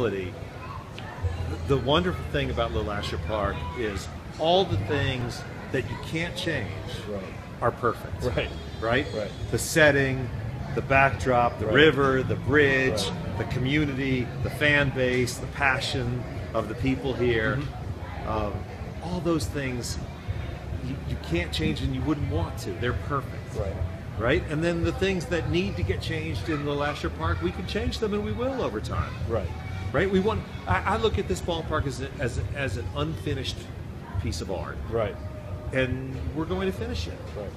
ability. The wonderful thing about LeLacheur Park is all the things that you can't change Right. are perfect. Right. Right? Right. The setting, the backdrop, the Right. river, the bridge, Right. the community, the fan base, the passion of the people here. Mm-hmm. Um, all those things you, you can't change and you wouldn't want to. They're perfect Right. right? And then the things that need to get changed in LeLacheur Park, we can change them, and we will over time, Right. Right? We want. I, I look at this ballpark as a, as a, as an unfinished piece of art, Right. and we're going to finish it. Right.